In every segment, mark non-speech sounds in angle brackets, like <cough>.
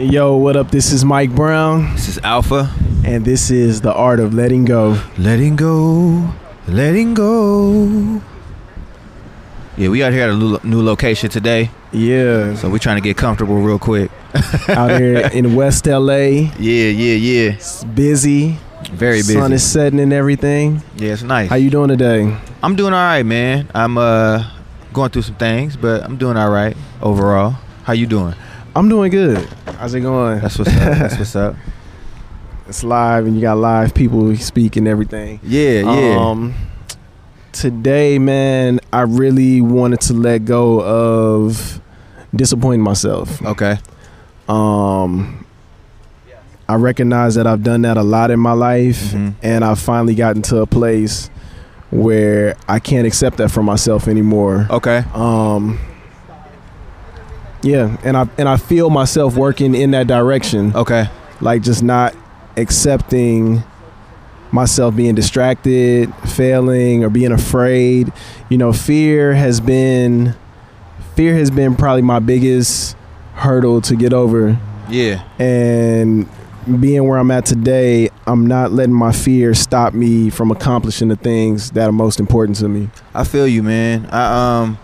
Yo, what up? This is Mike Brown, This is Alfpha. and this is the art of letting go. Letting go, letting go. Yeah, we out here at a new, new location today, Yeah, so we're trying to get comfortable real quick. <laughs> out here in West LA. Yeah, yeah, yeah. It's busy. Very busy. Sun is setting and everything. yeah, it's nice. How you doing today? I'm doing all right, man. I'm uh going through some things, but I'm doing all right overall. How you doing? I'm doing good. How's it going? That's what's up. That's what's up. <laughs> it's live, and you got live people speaking everything. Yeah, yeah. Um, today, man, I really wanted to let go of disappointing myself. okay. Um, I recognize that I've done that a lot in my life, Mhm. and I've finally gotten to a place where I can't accept that for myself anymore. Okay. Um, yeah, and I and I feel myself working in that direction, Okay. like just not accepting myself being distracted, failing, or being afraid. You know, fear has been fear has been probably my biggest hurdle to get over Yeah. and being where I'm at today, I'm not letting my fear stop me from accomplishing the things that are most important to me. I feel you, man. I um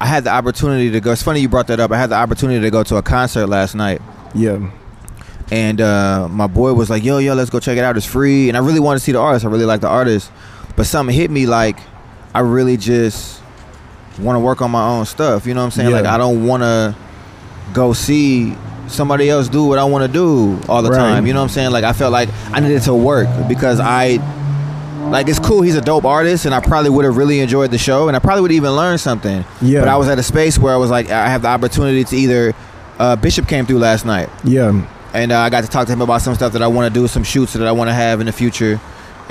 I had the opportunity to go. It's funny you brought that up. I had the opportunity to go to a concert last night. Yeah, and uh, my boy was like, "Yo, yo, let's go check it out. It's free." And I really want to see the artist. I really like the artist, but something hit me like I really just want to work on my own stuff. You know what I'm saying? Yeah. Like I don't want to go see somebody else do what I want to do all the Right. time. You know what I'm saying? Like I felt like I needed to work because I like it's cool. He's a dope artist, and I probably would have really enjoyed the show, and I probably would even learn something. yeah, But I was at a space where I was like, I have the opportunity to either. Uh, Bishop came through last night yeah, and uh, I got to talk to him about some stuff that I want to do, some shoots that I want to have in the future,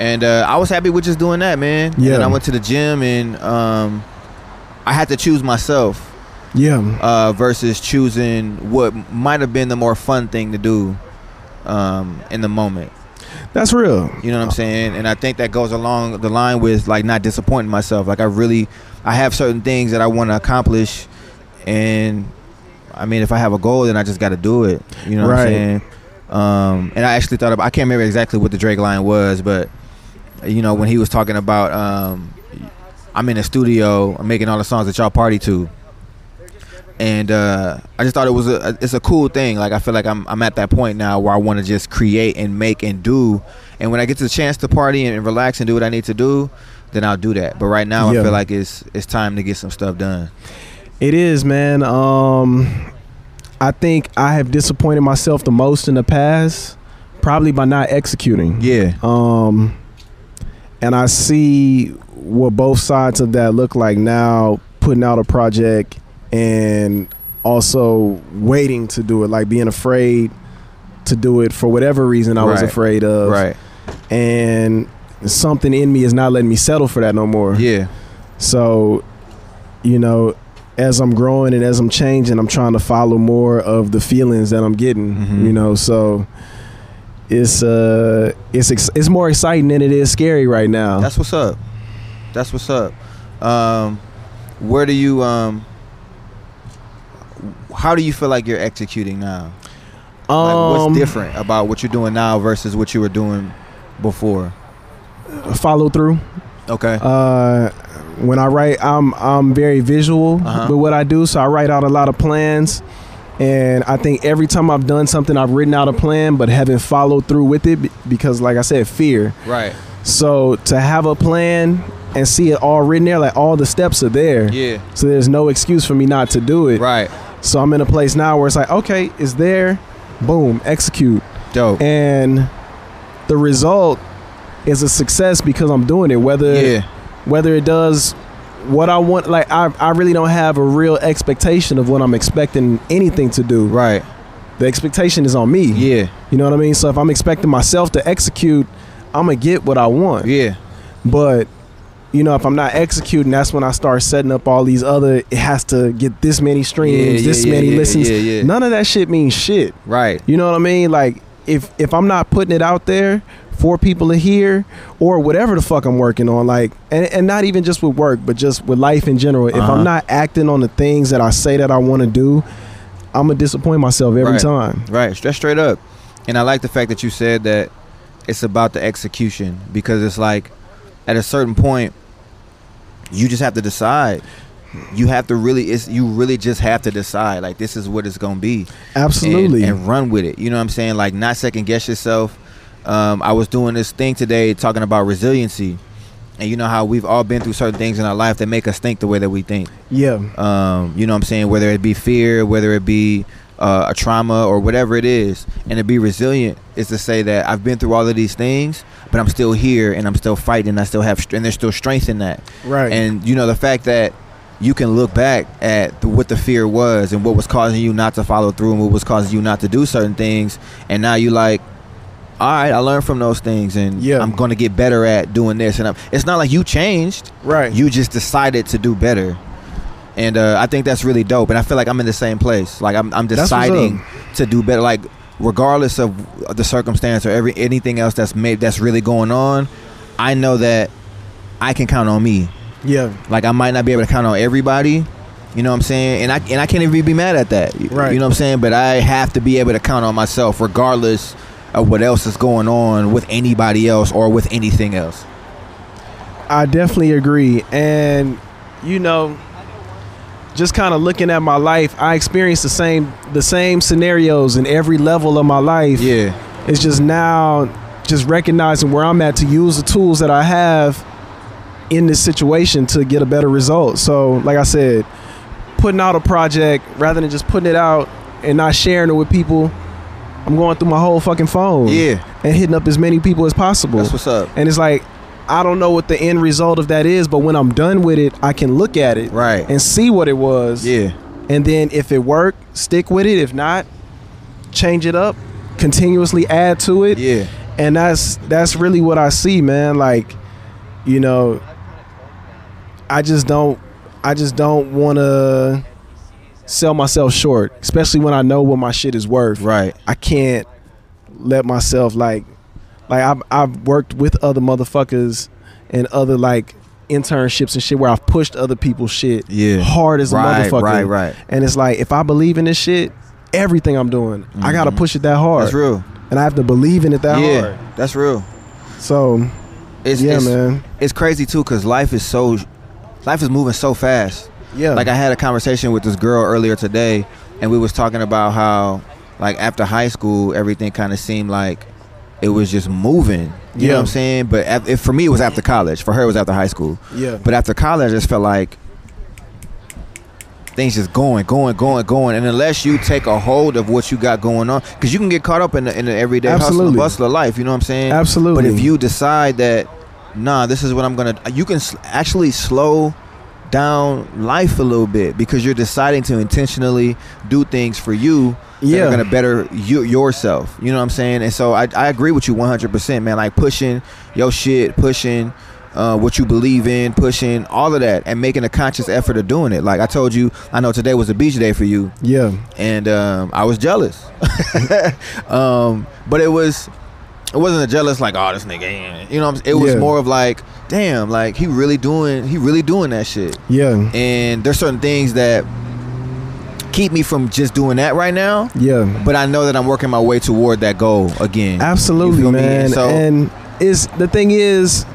and uh, I was happy with just doing that, man. Yeah. And I went to the gym, and um, I had to choose myself yeah, uh, versus choosing what might have been the more fun thing to do um, in the moment. That's real. You know what I'm saying? And I think that goes along the line with like not disappointing myself. Like I really, I have certain things that I want to accomplish, and I mean, if I have a goal, then I just got to do it. You know what Right. I'm saying? Um, and I actually thought about, I can't remember exactly what the Drake line was, but you know when he was talking about, um, I'm in the studio, I'm making all the songs that y'all party to. And uh, I just thought it was a it's a cool thing. Like I feel like I'm I'm at that point now where I want to just create and make and do. And when I get the chance to party and relax and do what I need to do, then I'll do that. But right now Yeah. I feel like it's it's time to get some stuff done. It is, man. Um, I think I have disappointed myself the most in the past, probably by not executing. Yeah. Um, and I see what both sides of that look like now, putting out a project and also waiting to do it, like being afraid to do it for whatever reason I was Right. afraid of. Right. And something in me is not letting me settle for that no more. Yeah. So, you know, as I'm growing and as I'm changing, I'm trying to follow more of the feelings that I'm getting. Mhm. You know, so it's uh, it's ex- it's more exciting than it is scary right now. That's what's up. That's what's up. Um, where do you um? How do you feel like you're executing now? Like, what's Um, different about what you're doing now versus what you were doing before? Follow through. Okay. Uh, when I write, I'm I'm very visual Uh-huh. with what I do, so I write out a lot of plans. And I think every time I've done something, I've written out a plan, but haven't followed through with it because, like I said, fear. right. So to have a plan and see it all written there, like all the steps are there. Yeah. So there's no excuse for me not to do it. Right. So I'm in a place now where it's like, okay, is there, boom, execute. Dope. And the result is a success because I'm doing it. Whether yeah. whether it does what I want, like I, I really don't have a real expectation of what I'm expecting anything to do. Right. The expectation is on me. Yeah. You know what I mean? So if I'm expecting myself to execute, I'm gonna get what I want. Yeah. But you know, if I'm not executing, that's when I start setting up all these other. It has to get this many streams, Yeah, this yeah, many yeah, listens. None of that shit means shit. Right. You know what I mean? Like if if I'm not putting it out there for people to hear or whatever the fuck I'm working on, like and, and not even just with work, but just with life in general. If Uh-huh. I'm not acting on the things that I say that I want to do, I'm gonna disappoint myself every Right. time. Right, just straight up. And I like the fact that you said that it's about the execution because it's like at a certain point you just have to decide. You have to really it's you really just have to decide like this is what it's going to be. Absolutely. And, and run with it. You know what I'm saying? Like not second guess yourself. Um, I was doing this thing today talking about resiliency. And you know how we've all been through certain things in our life that make us think the way that we think yeah. um, you know what I'm saying whether it be fear whether it be uh, a trauma or whatever it is and to be resilient is to say that I've been through all of these things but I'm still here and I'm still fighting I still have and there's still strength in that Right. and you know the fact that you can look back at the, what the fear was and what was causing you not to follow through and what was causing you not to do certain things and now you like all right I learned from those things and Yeah. I'm going to get better at doing this and I'm, it's not like you changed right. you just decided to do better and uh, i think that's really dope and i feel like i'm in the same place like i'm, I'm deciding to do better like regardless of the circumstance or every anything else that's made that's really going on i know that i can count on me yeah. like i might not be able to count on everybody you know what i'm saying and i and i can't even be mad at that Right. you know what i'm saying but i have to be able to count on myself regardless of what else is going on with anybody else or with anything else I definitely agree. And you know, just kind of looking at my life, I experienced the same the same scenarios in every level of my life. yeah It's just now just recognizing where I'm at to use the tools that I have in this situation to get a better result. So, like I said, putting out a project rather than just putting it out and not sharing it with people, I'm going through my whole fucking phone yeah and hitting up as many people as possible. that's what's up And it's like I don't know what the end result of that is, but when I'm done with it, I can look at it right and see what it was. yeah And then if it worked, stick with it. If not, change it up, continuously add to it. yeah And that's that's really what I see, man. Like, you know, I just don't I just don't want to sell myself short, especially when I know what my shit is worth. Right. I can't let myself like like I've I've worked with other motherfuckers and other like internships and shit where I've pushed other people's shit Yeah. hard as a motherfucker. right, right. And it's like if I believe in this shit, everything I'm doing, I mm-hmm. gotta push it that hard. That's real. And I have to believe in it that yeah, hard. that's real. So It's, yeah, it's, man. It's crazy too because life is so, life is moving so fast. Yeah. Like I had a conversation with this girl earlier today, and we was talking about how, like after high school, everything kind of seemed like it was just moving. You know what I'm saying? But af- if, for me, it was after college. For her, it was after high school. yeah. But after college, I just felt like things just going, going, going, going. And unless you take a hold of what you got going on, because you can get caught up in the, in the everyday hustle and bustle of life. You know what I'm saying? Absolutely. But if you decide that, nah, this is what I'm gonna, you can actually slow down life a little bit because you're deciding to intentionally do things for you that Yeah. are gonna better you yourself. You know what I'm saying? And so I, I agree with you 100, percent man. Like pushing your shit, pushing. Uh, what you believe in, pushing all of that, and making a conscious effort of doing it. Like I told you, I know today was a beach day for you, yeah. and um, I was jealous. <laughs> um, but it was it wasn't a jealous like oh this nigga you know what I'm- it was Yeah. more of like damn like he really doing he really doing that shit Yeah. and there's certain things that keep me from just doing that right now Yeah. but I know that I'm working my way toward that goal again Absolutely, man. And so- and is the thing is,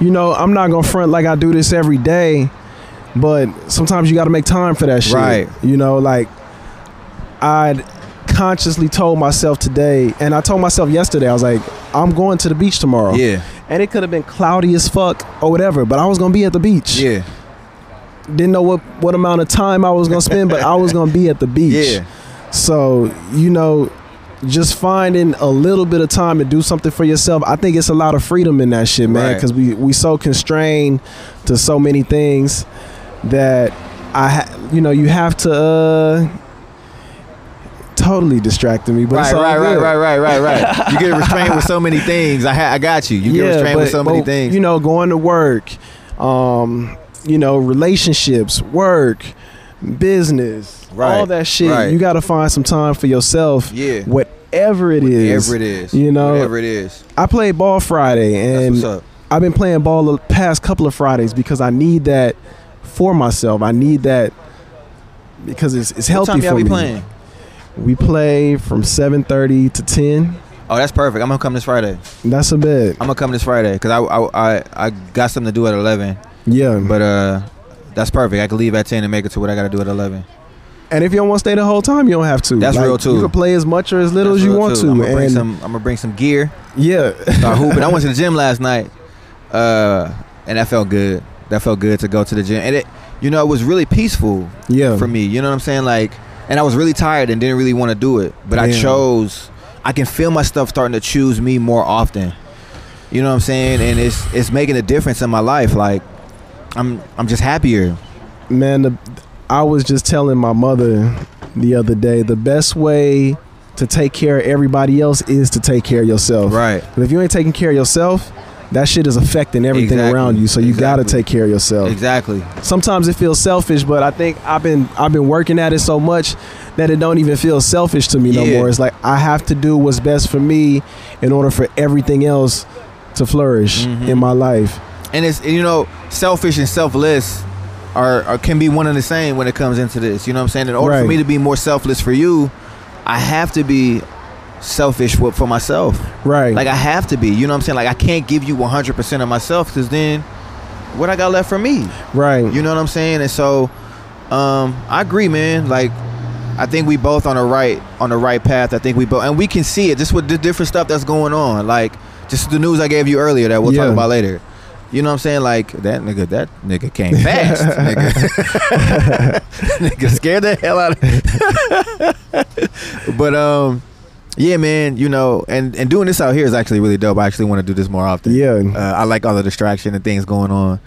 you know, I'm not gonna front like I do this every day, but sometimes you got to make time for that shit. Right. You know, like I consciously told myself today, and I told myself yesterday, I was like, I'm going to the beach tomorrow. yeah And it could have been cloudy as fuck or whatever, but I was gonna be at the beach. yeah Didn't know what what amount of time I was gonna spend, but I was gonna be at the beach. yeah So, you know, just finding a little bit of time to do something for yourself, I think it's a lot of freedom in that shit, man. Right. Because we we so constrained to so many things that I, ha- you know, you have to. uh Totally distracted me, but right, right, right, right, right, right, right. You get restrained with so many things. I ha- I got you. You get restrained with so many but, things. You know, going to work, um, you know, relationships, work, business, Right, all that shit. right. You got to find some time for yourself. Yeah. whatever it is. Whatever it is. you know, Whatever it is. I played ball Friday, and. I've been playing ball the past couple of Fridays because I need that for myself. I need that because it's it's What healthy time for y'all be me. playing? We play from 7:30 to 10. Oh, that's perfect. I'm gonna come this Friday. That's a bit. I'm gonna come this Friday because I, I I I got something to do at 11. Yeah. But uh, that's perfect. I can leave at 10 and make it to what I gotta do at 11. and if you don't want to stay the whole time, you don't have to. That's real, too. You can play as much or as little That's as you want too. to. I'm gonna bring some. I'm gonna bring some gear. yeah. Start hooping. I went to the <laughs> gym last night, uh, and that felt good. That felt good to go to the gym, and it, you know, it was really peaceful yeah. for me. You know what I'm saying? Like, and I was really tired and didn't really want to do it, but I chose. I can feel my stuff starting to choose me more often. You know what I'm saying? And it's it's making a difference in my life. Like, I'm I'm just happier. Man, the, I was just telling my mother the other day the best way to take care of everybody else is to take care of yourself. Right. But if you ain't taking care of yourself, that shit is affecting everything Exactly. around you. So you got to take care of yourself. Exactly. Sometimes it feels selfish, but I think I've been I've been working at it so much that it don't even feel selfish to me no more. It's like I have to do what's best for me in order for everything else to flourish Mhm. in my life. and it's you know selfish and selfless are, are can be one and the same when it comes into this you know what i'm saying in order for me to be more selfless for you i have to be selfish for, for myself Right. like i have to be you know what i'm saying like i can't give you 100% of myself because then what i got left for me right. you know what i'm saying and so um i agree man like I think we both on the right on the right path. I think we both and we can see it just with the different stuff that's going on. Like just the news I gave you earlier that we'll Yeah. talk about later. You know what I'm saying? Like that nigga, that nigga came fast. <laughs> nigga. <laughs> nigga scared the hell out of me. <laughs> But um yeah, man, you know, and and doing this out here is actually really dope. I actually want to do this more often. Yeah. Uh, I like all the distraction and things going on.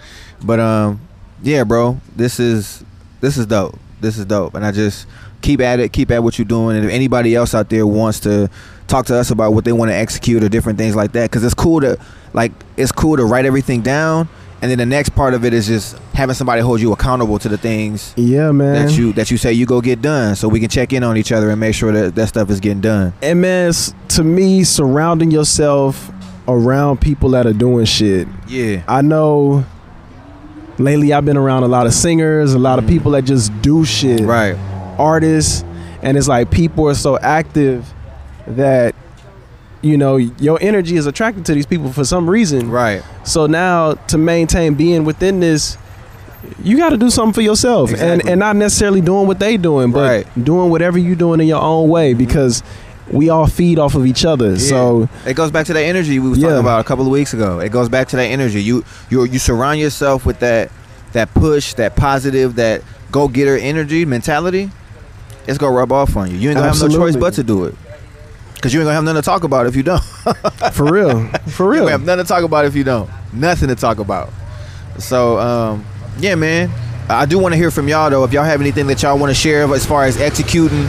But um yeah, bro, this is this is dope. This is dope. And I just keep at it, keep at what you're doing. And if anybody else out there wants to talk to us about what they want to execute or different things like that, because it's cool to like it's cool to write everything down. And then the next part of it is just having somebody hold you accountable to the things yeah, man. that you that you say you go get done, so we can check in on each other and make sure that that stuff is getting done. and man, to me, surrounding yourself around people that are doing shit. Yeah, I know lately I've been around a lot of singers, a lot of people that just do shit. right. artists and it's like people are so active that you know your energy is attracted to these people for some reason Right. so now to maintain being within this you got to do something for yourself and Exactly. and not necessarily doing what they doing but Right. doing whatever you're doing in your own way mm-hmm. because we all feed off of each other so It goes back to that energy we was Yeah. talking about a couple of weeks ago. It goes back to that energy. You you you surround yourself with that that push, that positive, that go getter energy mentality. It's gonna rub off on you. You ain't gonna have no choice but to do it. Cause you ain't gonna have nothing to talk about if you don't. <laughs> for real for real ain't have nothing to talk about if you don't. Nothing to talk about. So um, yeah, man. I do want to hear from y'all though. If y'all have anything that y'all want to share as far as executing,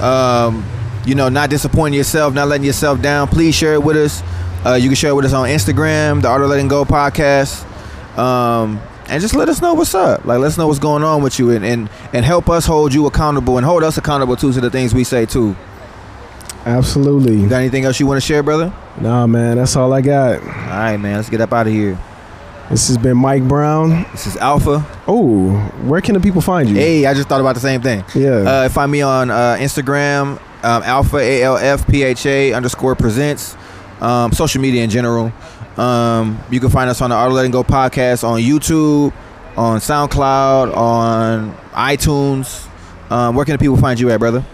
um, you know, not disappointing yourself, not letting yourself down, please share it with us. Uh, you can share it with us on Instagram, the Art of Letting Go podcast. Um, and just let us know what's up. Like, let us know what's going on with you, and, and and help us hold you accountable and hold us accountable too to the things we say too. Absolutely You got anything else you want to share, brother? nah man that's all i got All right, man. Let's get up out of here. this has been mike brown This is Alfpha. oh where can the people find you Hey, I just thought about the same thing. yeah Uh, find me on uh, Instagram, um, Alfpha A L F P H A underscore presents. Um, social media in general. Um, you can find us on the Art of Letting Go podcast on YouTube, on SoundCloud, on iTunes. Um, where can the people find you at, brother?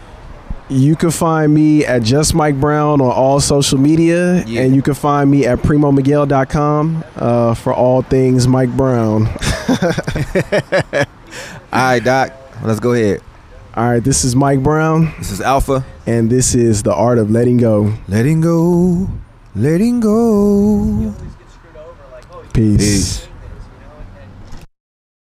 You can find me at Just Mike Brown on all social media, Yeah. and you can find me at primomiguel.com uh, for all things Mike Brown. <laughs> All right, Doc. Let's go ahead. All right, this is Mike Brown, This is Alfpha. and this is The Art of Letting Go. Letting go. Letting go. Peace. Peace.